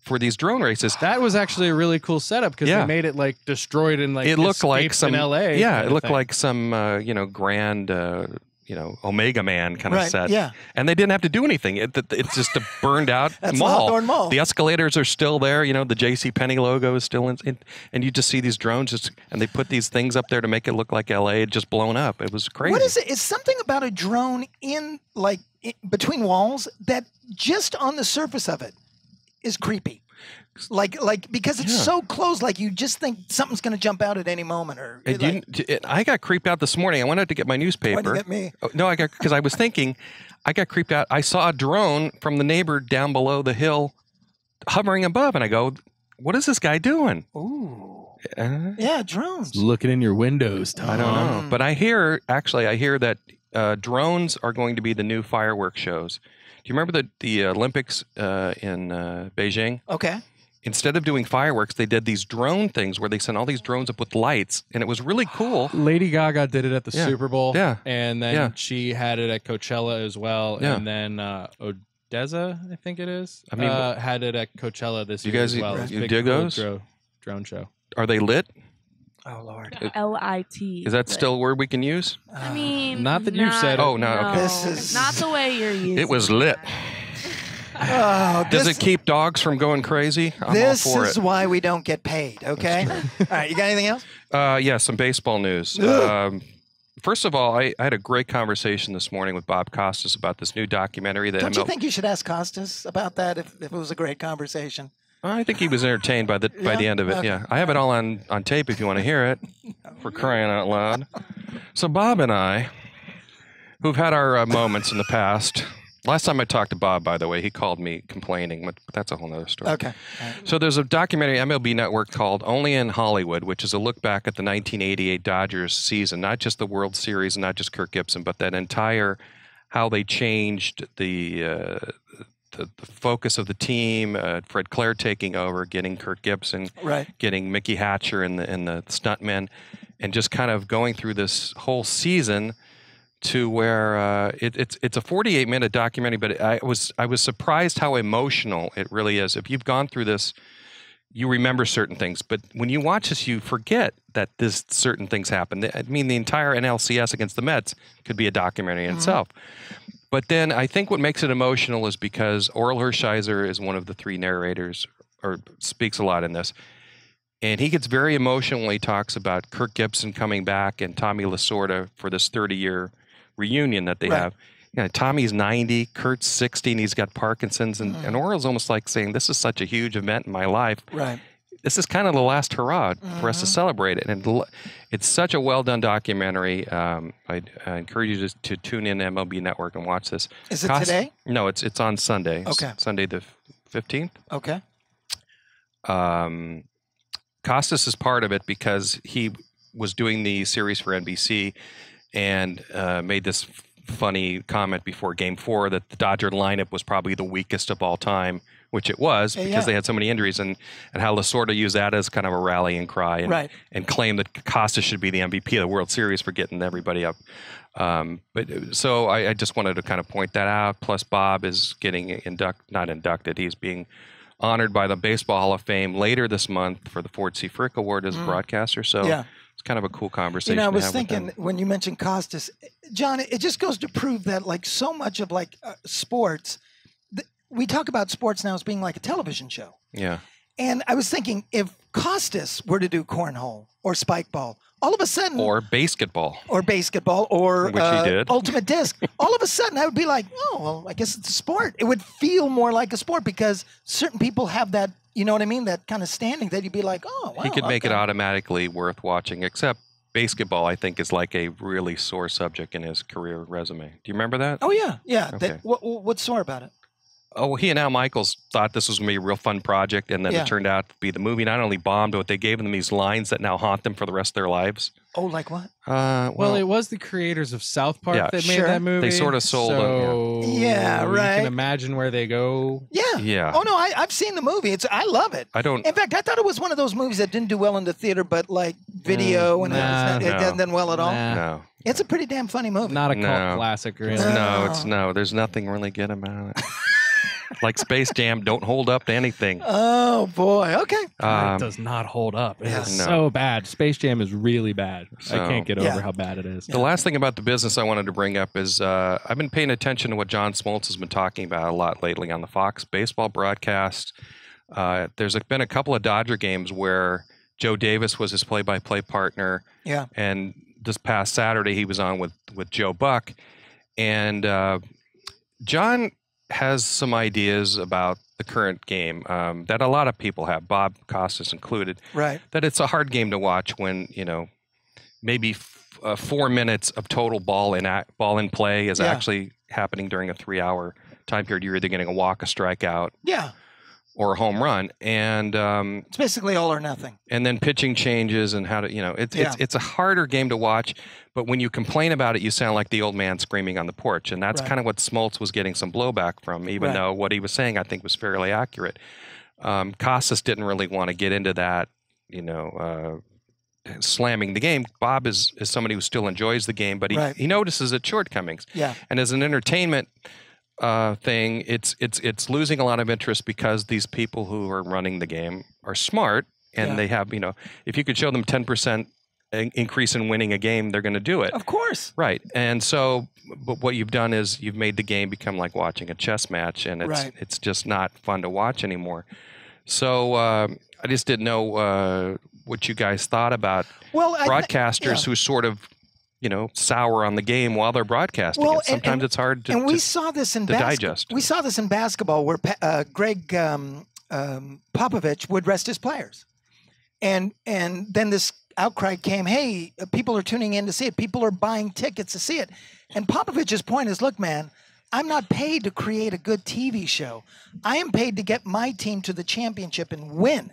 for these drone races. That was actually a really cool setup because Yeah. they made it like destroyed and like it looked like some in LA. Yeah, it looked thing. like some uh, you know grand uh, you know Omega Man kind of Right, set. yeah. and they didn't have to do anything. It, it- it's just a burned out mall. Mall. The escalators are still there. You know, the J.C. Penney logo is still in, in, and you just see these drones just and they put these things up there to make it look like L.A. just blown up. It was crazy. What is it? It's something about a drone in like i between walls that just on the surface of it is creepy. Like like because it's Yeah. so close, like you just think something's going to jump out at any moment. Or And like, you, I got creeped out this morning. I went out to get my why do newspaper. get me? Oh, no, I got because I was thinking, I got creeped out. I saw a drone from the neighbor down below the hill, hovering above, and I go, "What is this guy doing?" Ooh, Uh, yeah, drones. looking in your windows. Tom. I don't know, Um, but I hear actually, I hear that uh, drones are going to be the new fireworks shows. Do you remember the the Olympics uh, in uh, Beijing? Okay. Instead of doing fireworks, they did these drone things where they sent all these drones up with lights, and it was really cool. Lady Gaga did it at the Yeah. Super Bowl. Yeah. And then Yeah. she had it at Coachella as well. Yeah. And then uh, ODESZA, I think it is, I mean, uh, had it at Coachella this You year guys- as well. you It was a dig big, cool those? dro- drone show. Are they lit? Oh Lord. L I T. Is that still a word we can use? I mean, Not that you've said it. Oh, no, okay. This is- not the way you're using. It was lit. Oh, Does this, it keep dogs from going crazy? I'm this is it. why we don't get paid. Okay. All right. You got anything else? Uh, yeah, some baseball news. Um, first of all, I, I had a great conversation this morning with Bob Costas about this new documentary that Don't you think you should ask Costas about that if, if it was a great conversation? I think he was entertained by the by the end of it. Okay. Yeah, I have it all on on tape if you want to hear it. For crying out loud! So Bob and I, who've had our uh, moments in the past, Last time I talked to Bob, by the way, he called me complaining, but that's a whole other story. Okay. Right. So there's a documentary MLB Network called Only in Hollywood, which is a look back at the 1988 Dodgers season, not just the World Series, not just Kirk Gibson, but that entire how they changed the uh, the, the focus of the team. Uh, Fred Claire taking over, getting Kirk Gibson, Right. getting Mickey Hatcher and the and the stuntmen, and just kind of going through this whole season to where uh, it, it's it's a 48 minute documentary, but I was I was surprised how emotional it really is. If you've gone through this, you remember certain things, but when you watch this, you forget that this certain things happen. I mean, the entire NLCS against the Mets could be a documentary in itself. But then I think what makes it emotional is because Orel Hershiser is one of the three narrators, or speaks a lot in this. And he gets very emotional when he talks about Kirk Gibson coming back and Tommy Lasorda for this 30 year reunion that they Right. have. You know, Tommy's 90, Kirk's 60, and he's got Parkinson's. And, and Orel's almost like saying, This is such a huge event in my life. Right. This is kind of the last hurrah for us to celebrate it. And it's such a well done documentary. Um, I, I encourage you to, to tune in to MLB Network and watch this. Is it Cost- today? No, it's it's on Sunday. Okay. Sunday the 15th Okay. um, Costas is part of it because he was doing the series for NBC and uh, made this funny comment before Game Four that the Dodger lineup was probably the weakest of all time, which it was because yeah. they had so many injuries, and and how Lasorda used that as kind of a rallying cry, and, Right. and claimed that Costas should be the MVP of the World Series for getting everybody up. Um, but so I, I just wanted to kind of point that out. Plus, Bob is getting induct not inducted; he's being honored by the Baseball Hall of Fame later this month for the Ford C. Frick Award as a broadcaster. So Mm. Yeah. It's kind of a cool conversation. You know, I was thinking when you mentioned Costas, John, it just goes to prove that like so much of like uh, sports, th- we talk about sports now as being like a television show. Yeah, And I was thinking if Costas were to do cornhole or Spikeball, all of a sudden, or basketball. or basketball or Which he uh, did. ultimate disc, all of a sudden I would be like, oh, well, I guess it's a sport. It would feel more like a sport because certain people have that, you know what I mean, that kind of standing that you'd be like, oh, wow, he could make it automatically worth watching. Except basketball, I think, is like a really sore subject in his career resume. Do you remember that? Oh yeah, yeah. Okay. That, what- what's sore about it? Oh, he and Al Michaels thought this was going to be a real fun project, and then Yeah. it turned out to be the movie. Not only bombed, but they gave them these lines that now haunt them for the rest of their lives. Oh, like what? Uh, Well, well, it was the creators of South Park Yeah, that made sure. that movie. They sorta sold it, so Yeah, You right. can imagine where they go. Yeah. Yeah. Oh no, I, I've seen the movie. It's I love it. I don't. In fact, I thought it was one of those movies that didn't do well in the theater, but like video and it, was nah. not- it No. doesn't do well at all. Nah. No, It's a pretty damn funny movie. Not a cult No. classic, really. No. no, it's no. There's nothing really good about it. like Space Jam, don't hold up to anything. Oh boy. Okay. Um, it does not hold up. It is Yeah. No. so bad. Space Jam is really bad. So- I can't get Yeah. over how bad it is. The last thing about the business I wanted to bring up is uh, I've been paying attention to what John Smoltz has been talking about a lot lately on the Fox baseball broadcast. Uh, there's been a couple of Dodger games where Joe Davis was his play-by-play partner, Yeah. and this past Saturday he was on with with Joe Buck, and uh, John has some ideas about the current game um, that a lot of people have, Bob Costas included Right. that it's a hard game to watch when you know maybe f- uh, four minutes of total ball in ball in play is Yeah. actually happening during a three hour time period. You're either getting a walk, a strikeout, Yeah. Or a home run, and um, It's basically all or nothing. and then pitching changes and how to you know it's it's it's a harder game to watch. But when you complain about it, you sound like the old man screaming on the porch, and that's Right. kind of what Smoltz was getting some blowback from, even Right. though what he was saying I think was fairly accurate. Um, Costas didn't really want to get into that, you know, uh, slamming the game. Bob is is somebody who still enjoys the game, but he Right. he notices its shortcomings. Yeah. And as an entertainment uh, thing, it's it's it's losing a lot of interest because these people who are running the game are smart and Yeah. they have you know if you could show them ten percent increase in winning a game, they're going to do it. Of course. Right. And so, but what you've done is you've made the game become like watching a chess match, and it's Right. it's just not fun to watch anymore. So um, I just didn't know uh, what you guys thought about Well, broadcasters yeah. who sort of you know sour on the game while they're broadcasting. Well, it. Sometimes and- it's hard to. and we to- saw this in to basketball. digest. We saw this in basketball where uh, Gregg um, um, Popovich would rest his players, and and then this outcry came. Hey, uh, people are tuning in to see it. People are buying tickets to see it. And Popovich's point is, look, man, I'm not paid to create a good TV show. I am paid to get my team to the championship and win.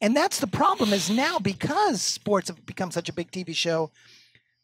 And that's the problem is now because sports have become such a big TV show,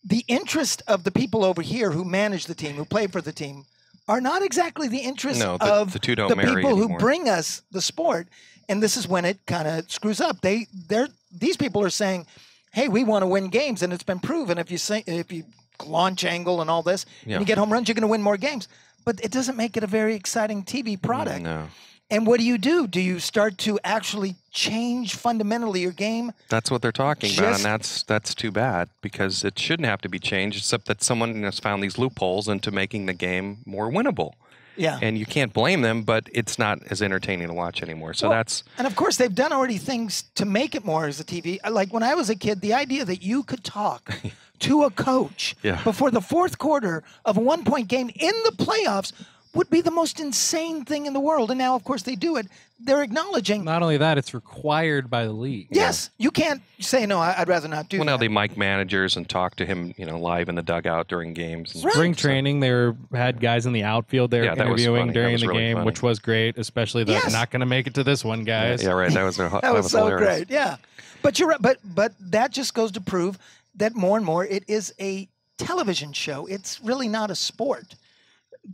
the interest of the people over here who manage the team, who play for the team, are not exactly the interest No, the- of the the people who bring us the sport. And this is when it kind of screws up. They they're these people are saying, "Hey, we want to win games," and it's been proven if you say if you launch angle and all this, Yeah. and you get home runs, you're going to win more games. But it doesn't make it a very exciting TV product. No. And what do you do? Do you start to actually change fundamentally your game? That's what they're talking about, and that's that's too bad because it shouldn't have to be changed, except that someone has found these loopholes into making the game more winnable. Yeah. And you can't blame them, but it's not as entertaining to watch anymore. So Well, that's And of course, they've done already things to make it more as a TV. Like when I was a kid, the idea that you could talk to a coach Yeah. before the fourth quarter of a one point game in the playoffs would be the most insane thing in the world. And now, of course, they do it. They're acknowledging, Not only that, it's required by the league. yes, you can't say, no, I- I'd rather not do well, that. now they mic managers and talk to him, you know, live in the dugout during games. and- Right. Spring training, they were, had guys in the outfield they were Yeah, that was interviewing funny. That during was the really game, funny. which was great, especially the Yes. not going to make it to this one, guys. yeah, right. That was a, that was, so hilarious. great. Yeah, but you're right. But but that just goes to prove that more and more it is a television show. It's really not a sport.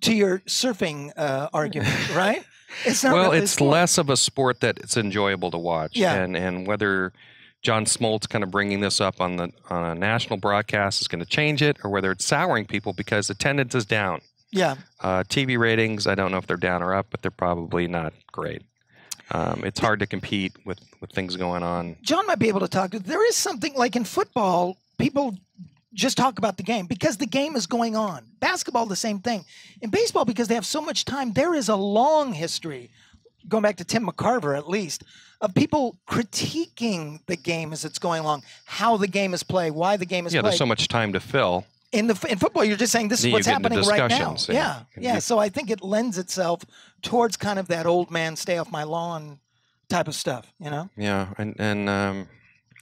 To your surfing uh, argument, right? It's not. Well, really it's sport. less of a sport that it's enjoyable to watch. Yeah. And and whether John Smoltz kind of bringing this up on the on a national broadcast is going to change it, or whether it's souring people because attendance is down. Yeah, Uh, TV ratings, I don't know if they're down or up, but they're probably not great. Um, it's hard to compete with, with things going on. John might be able to talk to. There is something like in football, people just talk about the game because the game is going on. Basketball, the same thing. In baseball, because they have so much time, there is a long history, going back to Tim McCarver at least, of people critiquing the game as it's going along, how the game is played, why the game is Yeah, played. there's so much time to fill. in the in football, you're just saying this is what's happening right now. Yeah, yeah. yeah. So I think it lends itself towards kind of that old man, stay off my lawn type of stuff. You know? Yeah, and and um,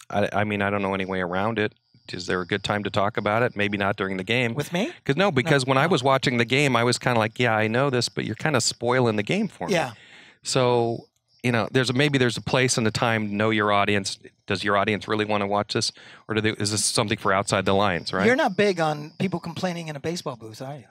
I, I mean, I don't know any way around it. Is there a good time to talk about it? Maybe not during the game. With me? Because no, because when I was watching the game, I was kind of like, yeah, I know this, but you're kind of spoiling the game for me. Yeah. So you know, there's a, maybe there's a place and a time to know your audience. Does your audience really want to watch this, or do they, is this something for outside the lines? Right? You're not big on people complaining in a baseball booth, are you?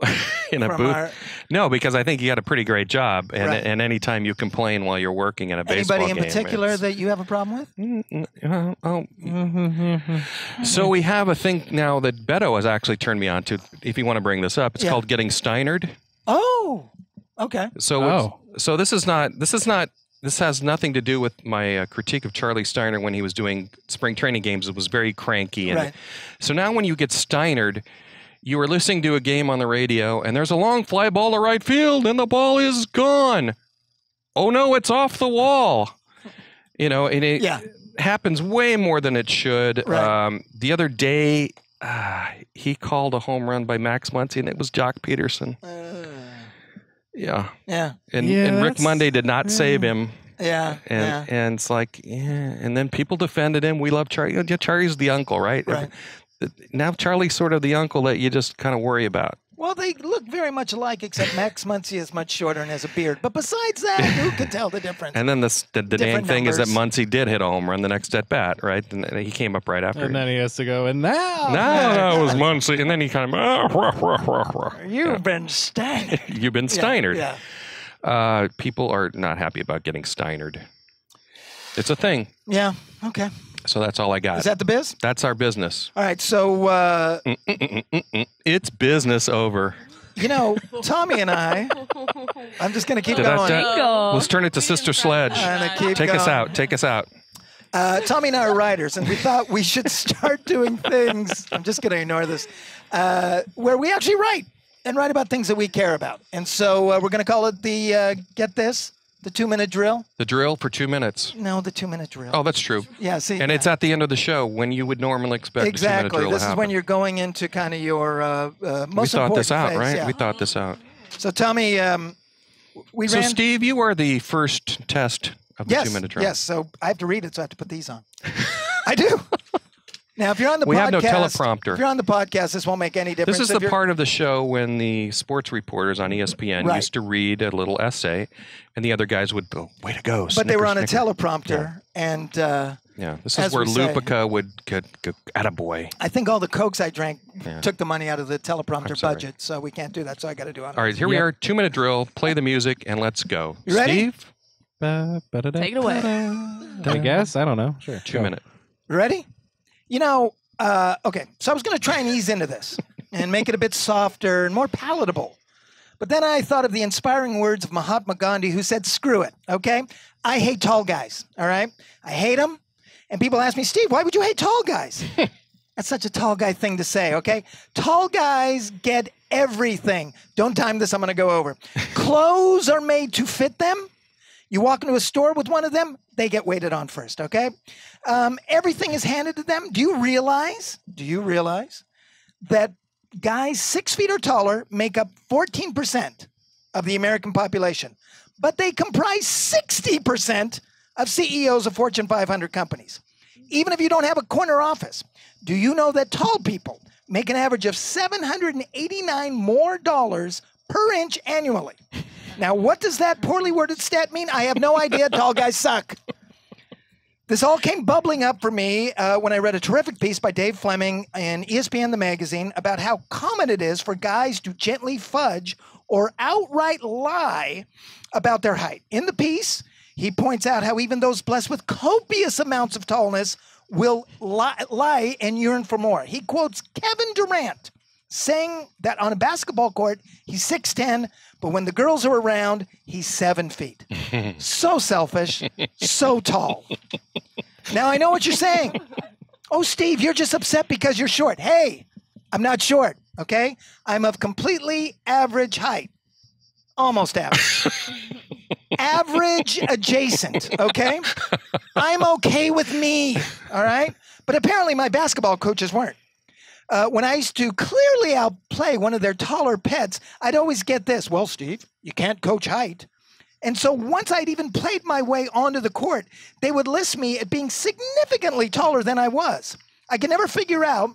in a From booth. our- No, because I think you got a pretty great job, and Right. and anytime you complain while you're working in a baseball Anybody in game, particular it's- that you have a problem with? Mm, mm, uh, oh, Mm-hmm. So we have a thing now that Beto has actually turned me on to. If you want to bring this up, it's Yeah. called getting Steinered. Oh, okay. So Oh. so this is not this is not this has nothing to do with my uh, critique of Charlie Steiner when he was doing spring training games. It was very cranky, and Right. so now when you get Steinered. You were listening to a game on the radio, and there's a long fly ball to right field, and the ball is gone. Oh no, it's off the wall. You know, and it Yeah. happens way more than it should. Right. Um, the other day, uh, he called a home run by Max Muncy, and it was Joc Pederson. Uh, Yeah, yeah, and, Yeah, and Rick Monday did not save him, yeah, and yeah. and it's like, yeah. And then people defended him. We love Charlie. Yeah, Charlie's the uncle, right? Right. Now Charlie's sort of the uncle that you just kind of worry about. Well, they look very much alike, except Max Muncy is much shorter and has a beard. But besides that, who could tell the difference? And then this, the, the dang Different thing is that numbers. Muncy did hit a home run the next at bat, right? And and he came up right after. And then he has to go, and now. no, no, it was Muncy, and then he kind of. "Ah, rah, rah, rah, rah." You've been stained. You've been Yeah, Steinered. Yeah. Uh, people are not happy about getting Steinered. It's a thing. Yeah. Okay. So that's all I got. Is that the biz? that's our business. All right. So, uh, Mm-mm-mm-mm-mm. It's business over. you know, Tommy and I, I'm just going to keep going. did- Go. Let's turn it to Sister Sledge. I'm gonna keep Take us out. Take us out. Uh, Tommy and I are writers, and we thought we should start doing things. I'm just going to ignore this, uh, where we actually write and write about things that we care about. And so uh, we're going to call it the uh, get this, the two minute drill. The drill for two minutes. No, the two minute drill. Oh, that's true. yeah. See, And it's at the end of the show when you would normally expect exactly. This is when you're going into kind of your uh, uh, we thought this out, phase, right? yeah. We thought this out. So Tommy, um, we So, ran. Steve, you are the first test of the yes, two-minute drill. yes. So I have to read it, so I have to put these on. I do. Now, if you're on the We podcast, have no teleprompter. If you're on the podcast, this won't make any difference. This is If the part of the show when the sports reporters on ESPN Right. used to read a little essay, and the other guys would go, "Way to go!" But they were on a snicker, snicker." teleprompter, and uh, Yeah, this is where we say. Lupica would get, get boy." I think all the cokes I drank Yeah. took the money out of the teleprompter budget, so we can't do that. So I got to do it. All right, here we are. Two minute drill. Play the music and let's go. You ready? Steve, Take it away. I guess. I don't know. Sure. two Go. minute. Ready? You know, uh, okay, so I was going to try and ease into this and make it a bit softer and more palatable. But then I thought of the inspiring words of Mahatma Gandhi, who said, screw it, okay? I hate tall guys, all right? I hate them. And people ask me, Steve, why would you hate tall guys? That's such a tall guy thing to say, okay? Tall guys get everything. Don't time this, I'm going to go over. Clothes are made to fit them. You walk into a store with one of them, they get waited on first, okay? Um, everything is handed to them. Do you realize, do you realize that guys six feet or taller make up 14% of the American population, but they comprise 60% of CEOs of Fortune 500 companies? Even if you don't have a corner office, do you know that tall people make an average of 789 more dollars per inch annually? Now, what does that poorly worded stat mean? I have no idea. Tall guys suck. This all came bubbling up for me uh, when I read a terrific piece by Dave Fleming in ESPN the magazine about how common it is for guys to gently fudge or outright lie about their height. In the piece, he points out how even those blessed with copious amounts of tallness will lie, lie and yearn for more. He quotes Kevin Durant saying that on a basketball court, he's 6'10, but when the girls are around, he's seven feet. so selfish, so tall. Now I know what you're saying. Oh, Steve, you're just upset because you're short. Hey, I'm not short, okay? I'm of completely average height. Almost average. average adjacent, okay? I'm okay with me, all right? But apparently my basketball coaches weren't. Uh, when I used to clearly outplay one of their taller pets, I'd always get this Well, Steve, you can't coach height. And so once I'd even played my way onto the court, they would list me at being significantly taller than I was. I could never figure out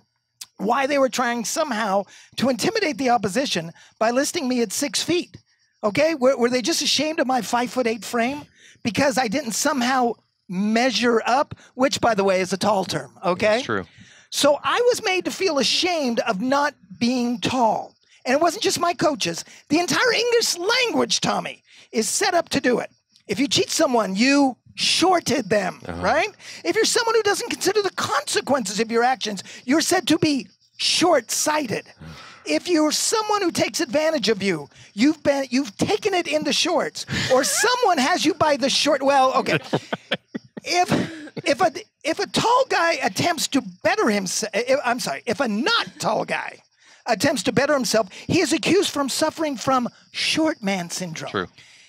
why they were trying somehow to intimidate the opposition by listing me at six feet. Okay, were, were they just ashamed of my five foot eight frame because I didn't somehow measure up, which, by the way, is a tall term. Okay, It's true. So I was made to feel ashamed of not being tall. And it wasn't just my coaches. The entire English language, Tommy, is set up to do it. If you cheat someone, you shorted them, uh-huh. right? If you're someone who doesn't consider the consequences of your actions, you're said to be short sighted. If you're someone who takes advantage of you, you've been you've taken it in the shorts, or someone has you by the short. Well, okay. If if a if a tall guy attempts to better himself, eh, eh, I'm sorry, if a not tall guy attempts to better himself, he is accused from suffering from short man syndrome. True.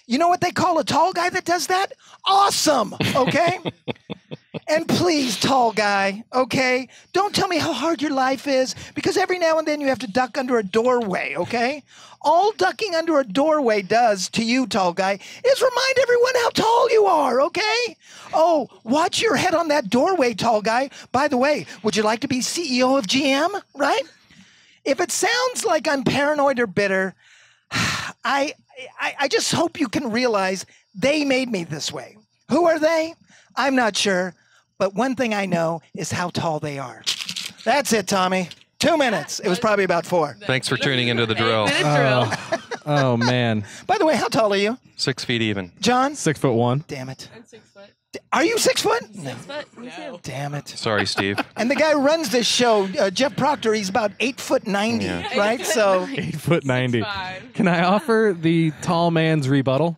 You know what they call a tall guy that does that? Awesome. Okay. and please, tall guy, okay, don't tell me how hard your life is because every now and then you have to duck under a doorway. Okay. All ducking under a doorway does to you, tall guy, is remind everyone how tall you are, okay? Oh, watch your head on that doorway, tall guy. By the way, would you like to be CEO of GM, right? If it sounds like I'm paranoid or bitter, I, I I just hope you can realize they made me this way. Who are they? I'm not sure, but one thing I know is how tall they are. That's it, Tommy. Two minutes. It was probably about four. Thanks for tuning into the drill. Eight. Oh man, By the way, how tall are you, Six feet even. John? six foot one. Damn it. I'm six foot. Are you six foot? Six foot. Me too. Damn it. Sorry, Steve. And the guy who runs this show, uh, Jeff Proctor, he's about eight foot ninety, Yeah. right? So Eight foot ninety. Can I offer the tall man's rebuttal?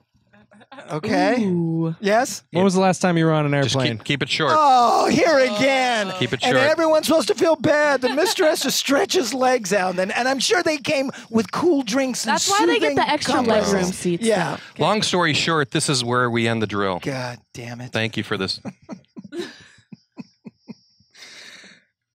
Okay, Ooh. yes. When was the last time you were on an Just airplane? keep, keep it short. Oh, here again. Keep it And short. everyone's supposed to feel bad. The mistress just stretches legs out, and, and I'm sure they came with cool drinks. And That's why they get soothing the extra compresses. legroom seats. Yeah. Long story short, this is where we end the drill. God damn it. Thank you for this.